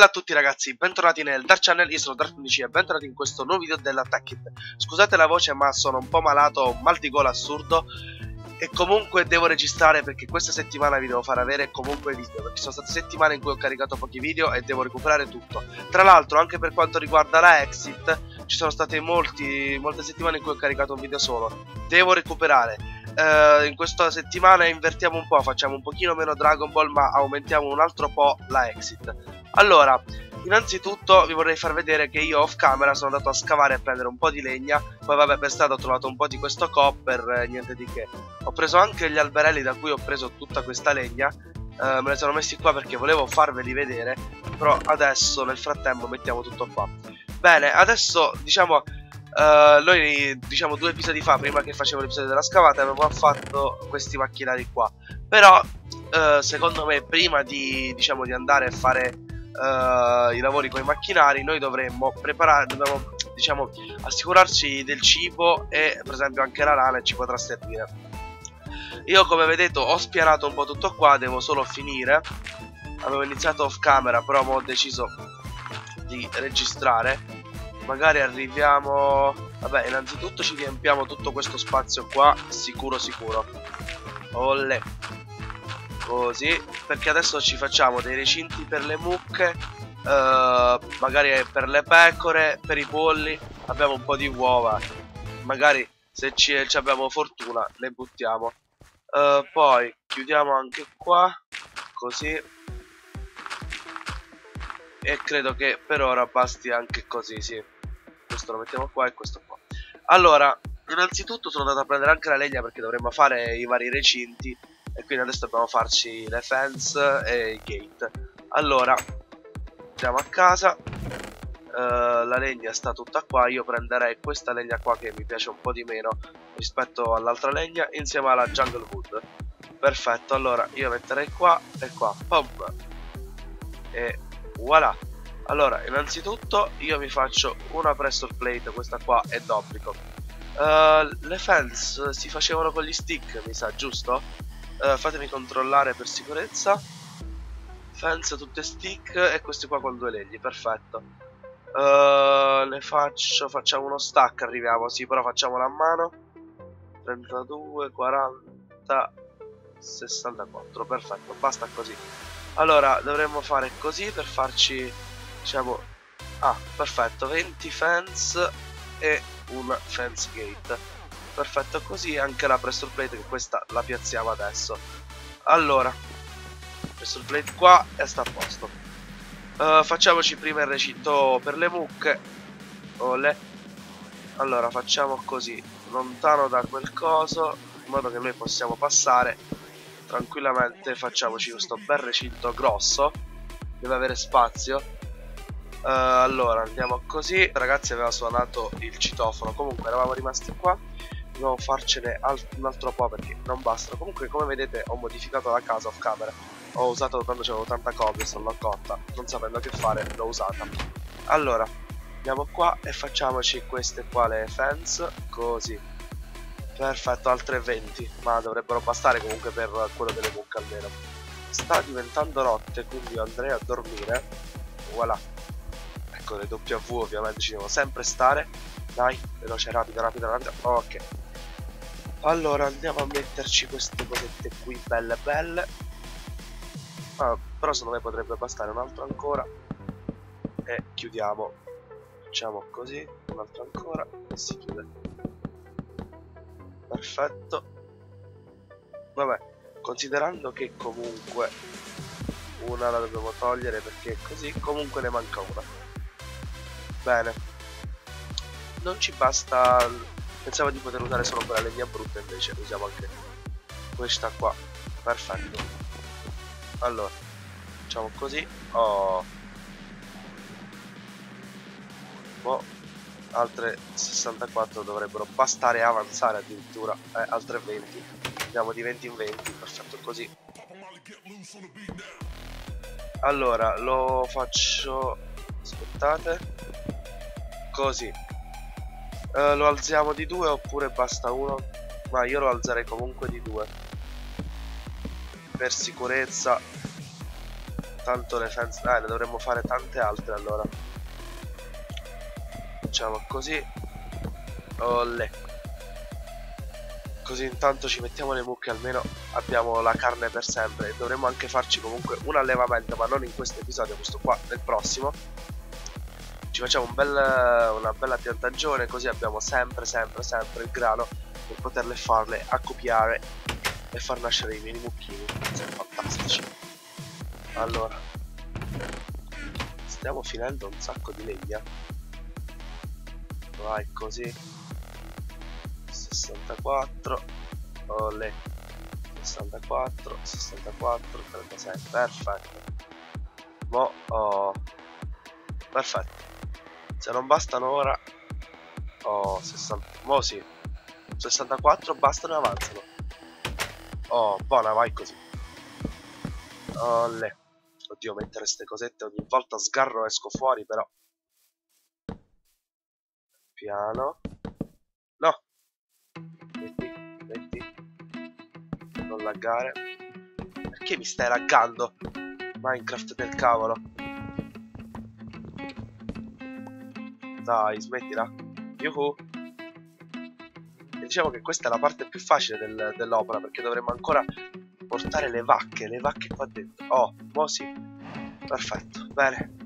Bella a tutti ragazzi, bentornati nel Dark Channel, io sono Dark11 e bentornati in questo nuovo video dell'Attack It Scusate la voce ma sono un po' malato, mal di gola assurdo. E comunque devo registrare perché questa settimana vi devo far avere comunque video Perché sono state settimane in cui ho caricato pochi video e devo recuperare tutto. Tra l'altro anche per quanto riguarda la Exit Ci sono state molti, molte settimane in cui ho caricato un video solo. Devo recuperare Uh, in questa settimana invertiamo un po', facciamo un pochino meno Dragon Ball ma aumentiamo un altro po' la exit. Allora, innanzitutto vi vorrei far vedere che io off camera sono andato a scavare e prendere un po' di legna, poi vabbè per strada ho trovato un po' di questo copper, eh, niente di che. Ho preso anche gli alberelli da cui ho preso tutta questa legna, uh, me li sono messi qua perché volevo farveli vedere, però adesso nel frattempo mettiamo tutto qua. Bene, adesso diciamo Uh, noi diciamo due episodi fa prima che facevo l'episodio della scavata avevamo fatto questi macchinari qua. Però uh, secondo me prima di diciamo di andare a fare uh, i lavori con i macchinari noi dovremmo preparare dobbiamo diciamo assicurarci del cibo e per esempio anche la lana ci potrà servire. Io come vedete ho spianato un po' tutto qua devo solo finire. Avevo iniziato off camera però ho deciso di registrare magari arriviamo vabbè innanzitutto ci riempiamo tutto questo spazio qua sicuro sicuro. Olle. Così perché adesso ci facciamo dei recinti per le mucche uh, magari per le pecore per i polli abbiamo un po' di uova. Magari se ci, ci abbiamo fortuna le buttiamo. Uh, poi chiudiamo anche qua così. E credo che per ora basti anche così sì questo lo mettiamo qua e questo qua. Allora innanzitutto sono andato a prendere anche la legna perché dovremmo fare i vari recinti e quindi adesso dobbiamo farci le fence e i gate. Allora andiamo a casa. Uh, la legna sta tutta qua io prenderei questa legna qua che mi piace un po' di meno rispetto all'altra legna insieme alla jungle wood. Perfetto allora io metterei qua e qua Pum. e voilà allora innanzitutto io mi faccio una pressure plate questa qua è d'obbligo. Uh, le fence si facevano con gli stick mi sa giusto? Uh, fatemi controllare per sicurezza. Fence tutte stick e queste qua con due legni perfetto. Uh, le faccio facciamo uno stack arriviamo sì però facciamolo a mano. 32 40 64 perfetto basta così. Allora dovremmo fare così per farci diciamo ah perfetto 20 fence e un fence gate. Perfetto così anche la pressure plate che questa la piazziamo adesso. Allora pressure plate qua e sta a posto. Uh, facciamoci prima il recinto per le mucche. Ole. allora facciamo così lontano da quel coso in modo che noi possiamo passare tranquillamente facciamoci questo bel recinto grosso. Deve avere spazio Uh, allora andiamo così. Ragazzi aveva suonato il citofono. Comunque eravamo rimasti qua. Dobbiamo farcene un altro po' perché non bastano Comunque come vedete ho modificato la casa off camera. Ho usato quando c'avevo tanta cobblestone L'ho cotta. Non sapendo che fare l'ho usata. Allora Andiamo qua e facciamoci queste qua le fence Così. Perfetto altre 20 Ma dovrebbero bastare comunque per quello delle mucche almeno. Sta diventando notte quindi andrei a dormire. Voilà ecco le W ovviamente ci devono sempre stare. Dai veloce rapido rapido rapido ok. Allora andiamo a metterci queste cosette qui belle belle. Ah, però secondo me potrebbe bastare un altro ancora. E chiudiamo. Facciamo così un altro ancora e si chiude. Perfetto. Vabbè considerando che comunque una la dobbiamo togliere perché così comunque ne manca una Bene. Non ci basta... Pensavo di poter usare solo quella legna brutta, invece usiamo anche questa qua. Perfetto. Allora, facciamo così. Oh. Boh. Altre 64 dovrebbero bastare avanzare addirittura. Eh, altre 20. Andiamo di 20 in 20. Perfetto così. Allora, lo faccio... Aspettate così. Uh, lo alziamo di due oppure basta uno? Ma io lo alzerei comunque di due. Per sicurezza. Tanto le fence eh, ne dovremmo fare tante altre allora. Facciamo così. Olle. Così intanto ci mettiamo le mucche almeno abbiamo la carne per sempre. Dovremmo anche farci comunque un allevamento ma non in questo episodio questo qua nel prossimo ci facciamo un bel, una bella piantagione così abbiamo sempre sempre sempre il grano per poterle farle accoppiare e far nascere i mini mucchini. Sono fantastici. Allora stiamo finendo un sacco di legna. Vai così. 64 ole. 64 64 36 perfetto. Mo oh, perfetto se non bastano ora oh 60 mo sì 64 bastano e avanzano. Oh buona vai così. Olle. oddio mettere queste cosette ogni volta sgarro esco fuori però. Piano. No. Metti metti. Non laggare. Perché mi stai laggando? Minecraft del cavolo dai smettila. Yuhu. E diciamo che questa è la parte più facile del, dell'opera perché dovremmo ancora portare le vacche le vacche qua dentro. Oh mo sì. Perfetto bene.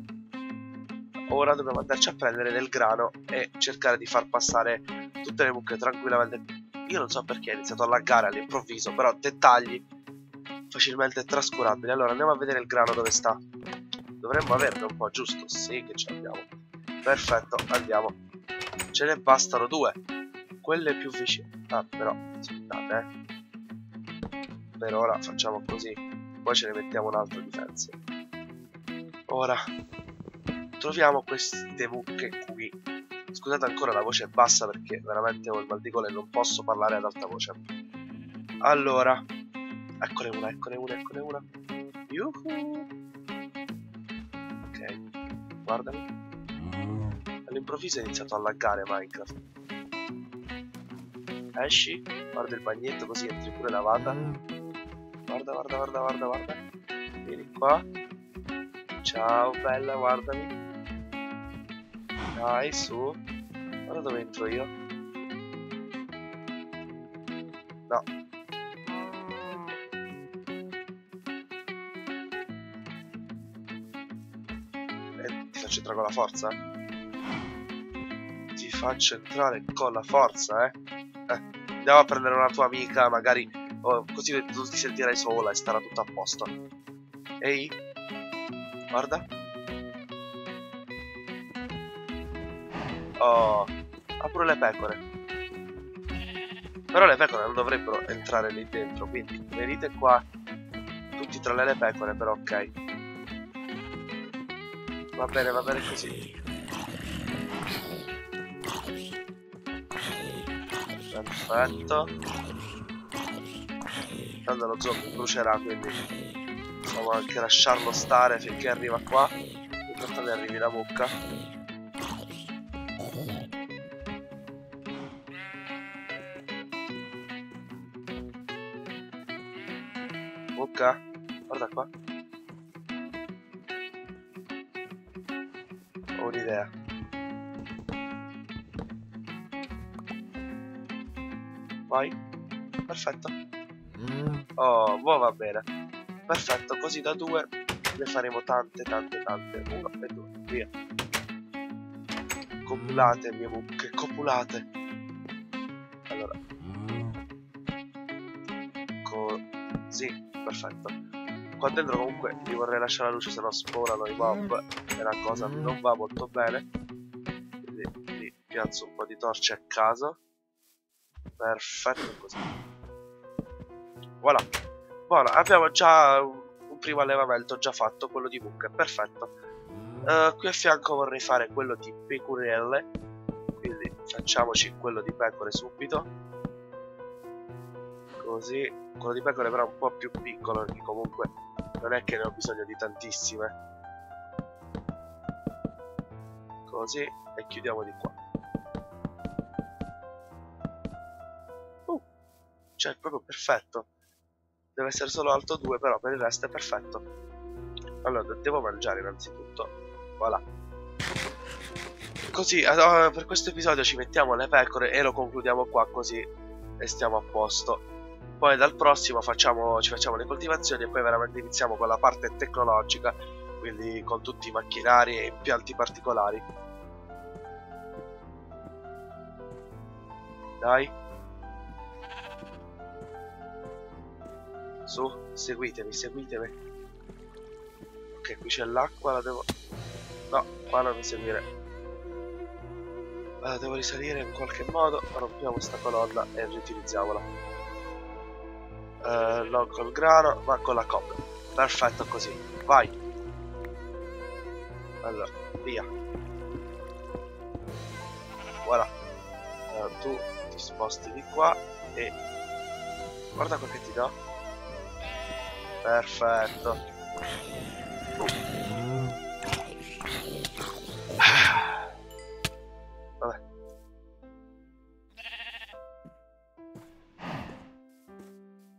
Ora dobbiamo andarci a prendere del grano e cercare di far passare tutte le mucche tranquillamente. Io non so perché è iniziato a laggare all'improvviso però dettagli facilmente trascurabili. Allora andiamo a vedere il grano dove sta. Dovremmo averne un po' giusto? Sì che ce l'abbiamo perfetto andiamo. Ce ne bastano due. Quelle più vicine. Ah però aspettate eh. Per ora facciamo così. Poi ce ne mettiamo un altro difenso ora troviamo queste mucche qui. Scusate ancora la voce è bassa perché veramente ho il mal di gola e non posso parlare ad alta voce. Allora eccole una eccole una eccole una. Yuhu. ok guardami all'improvviso è iniziato a laggare Minecraft. Esci, guarda il bagnetto così entri pure lavata. Guarda, guarda, guarda, guarda, guarda. Vieni qua. Ciao, bella, guardami. Dai, su. Guarda dove entro io. No. E ti faccio entrare con la forza? Faccio entrare con la forza, eh. eh. Andiamo a prendere una tua amica, magari oh, così non ti sentirai sola e starà tutto a posto. Ehi, guarda. Oh, ha pure le pecore. Però le pecore non dovrebbero entrare lì dentro, quindi venite qua tutti tra le pecore, però ok. Va bene, va bene così. Perfetto. Tanto lo zombie brucerà, quindi possiamo anche lasciarlo stare finché arriva qua. Intanto ne arrivi la mucca. Mucca, guarda qua. Ho un'idea. Vai. Perfetto. Oh, boh, va bene. Perfetto, così da due ne faremo tante, tante, tante. Uno e due, via. Copulate, mie mucche, copulate. Allora. Così, perfetto. Qua dentro comunque mi vorrei lasciare la luce, se no spawnano i mob e la cosa non va molto bene. Quindi vi piazzo un po' di torce a caso. Perfetto così. Voilà. Buono, abbiamo già un, primo allevamento già fatto, quello di mucche. Perfetto. Uh, qui a fianco vorrei fare quello di pecorelle. Quindi facciamoci quello di pecore subito. Così. Quello di pecore però un po' più piccolo perché comunque non è che ne ho bisogno di tantissime. Così. E chiudiamo di qua. Cioè è proprio perfetto. Deve essere solo alto 2 però per il resto è perfetto. Allora devo mangiare innanzitutto. Voilà. Così allora, per questo episodio ci mettiamo le pecore e lo concludiamo qua così e stiamo a posto. Poi dal prossimo facciamo, ci facciamo le coltivazioni e poi veramente iniziamo con la parte tecnologica quindi con tutti i macchinari e impianti particolari. Dai su seguitemi seguitemi ok qui c'è l'acqua la devo no qua non mi seguire Uh, devo risalire in qualche modo, rompiamo questa colonna e riutilizziamola. Uh, non col grano, ma con la coppia. Perfetto così. Vai. Allora, via. Voilà. Uh, tu ti sposti di qua e... Guarda quel che ti do. Perfetto.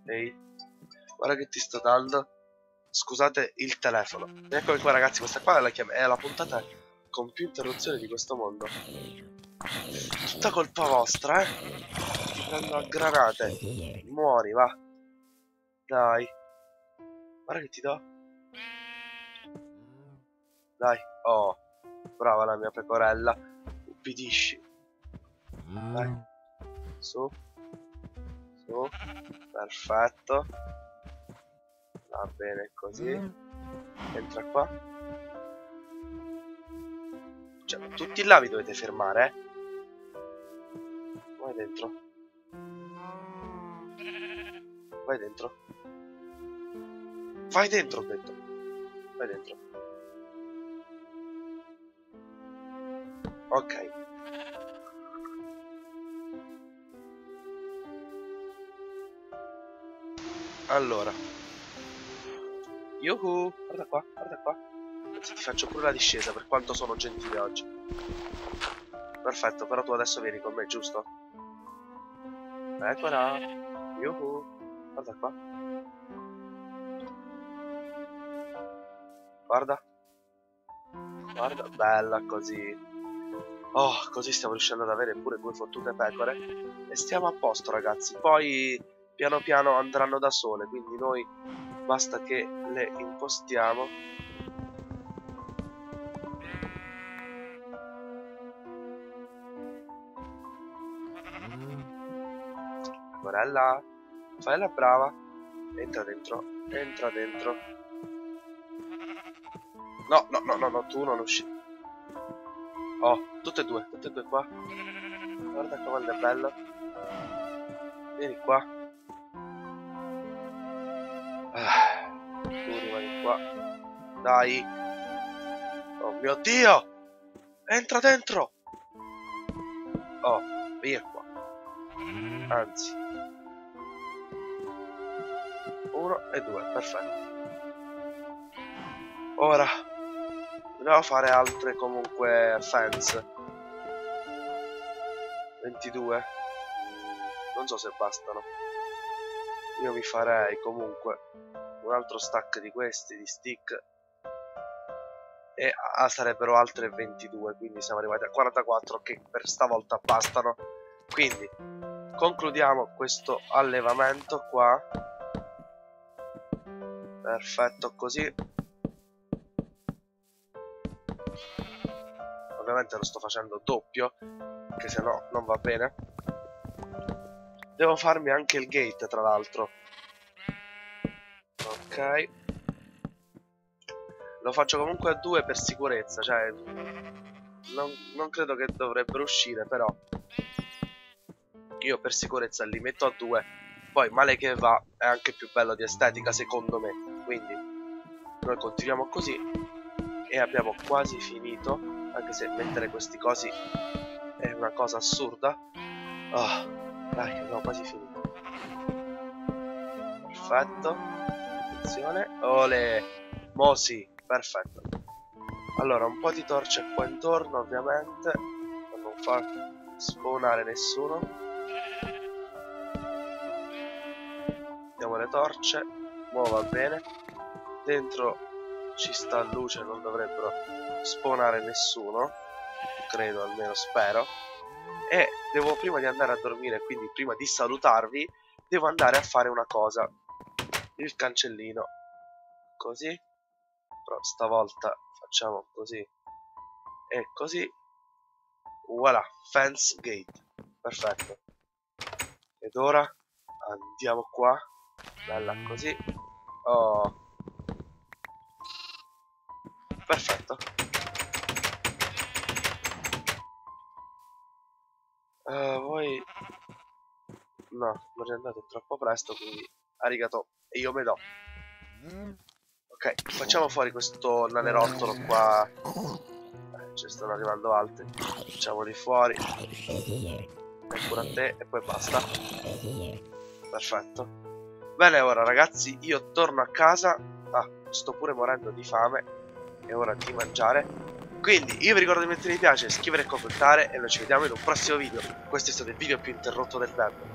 Ehi, guarda che ti sto dando. Scusate il telefono. Eccomi qua ragazzi, questa qua è la, è la puntata con più interruzioni di questo mondo. Tutta colpa vostra, eh. Ti prendo a granate. Muori, va. Dai. Guarda che ti do. Dai. Oh. Brava la mia pecorella. Ubbidisci. Dai. Su su perfetto va bene così entra qua cioè tutti là vi dovete fermare eh vai dentro vai dentro vai dentro ho detto vai dentro ok Allora. Yuhu, guarda qua, guarda qua. Ti faccio pure la discesa per quanto sono gentile oggi. Perfetto, però tu adesso vieni con me, giusto? Eccola. Yuhu, guarda qua. Guarda. Guarda, bella così. Oh, così stiamo riuscendo ad avere pure due fottute pecore. E stiamo a posto, ragazzi. Poi piano piano andranno da sole quindi noi basta che le impostiamo Morella fai la brava entra dentro entra dentro no no no no, no tu non usci oh tutte e due tutte e due qua guarda come è bello vieni qua qua. Dai. Oh mio Dio! Entra dentro! Oh, via qua. Anzi. Uno e due, perfetto. Ora. Dobbiamo fare altre comunque fence. 22. Non so se bastano. Io mi farei comunque un altro stack di questi di stick e sarebbero altre 22 quindi siamo arrivati a 44 che per stavolta bastano quindi concludiamo questo allevamento qua perfetto così ovviamente lo sto facendo doppio che se no non va bene. Devo farmi anche il gate tra l'altro. Ok. Lo faccio comunque a due per sicurezza cioè non, non credo che dovrebbero uscire però io per sicurezza li metto a due. Poi male che va è anche più bello di estetica secondo me. Quindi noi continuiamo così e abbiamo quasi finito anche se mettere questi cosi è una cosa assurda. Oh, dai abbiamo quasi finito. Perfetto. Attenzione. Ole! Mosi perfetto. Allora un po' di torce qua intorno ovviamente per non far spawnare nessuno. Mettiamo le torce. Mo va bene. Dentro ci sta luce non dovrebbero spawnare nessuno credo almeno spero. E devo prima di andare a dormire quindi prima di salutarvi devo andare a fare una cosa. Il cancellino. Così. Però stavolta facciamo così. E così. Voilà fence gate. Perfetto. Ed ora andiamo qua. Bella così. Oh perfetto. Uh, voi no non andate troppo presto quindi arigato. E io me do ok facciamo fuori questo nanerottolo qua. Eh, ci stanno arrivando altri. Facciamoli fuori. E pure a te e poi basta. Perfetto. Bene ora ragazzi io torno a casa. Ah sto pure morendo di fame è ora di mangiare. Quindi io vi ricordo di mettere mi piace, scrivere e commentare e noi ci vediamo in un prossimo video. Questo è stato il video più interrotto del web.